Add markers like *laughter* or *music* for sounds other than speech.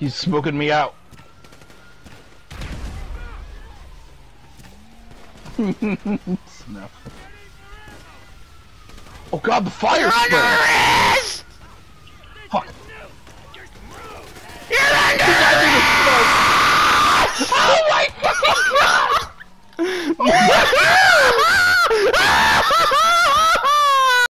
He's smoking me out. no. *laughs* Oh god, the fire You're spray! Under arrest! Fuck. You're under arrest! Oh my god! *laughs* *laughs*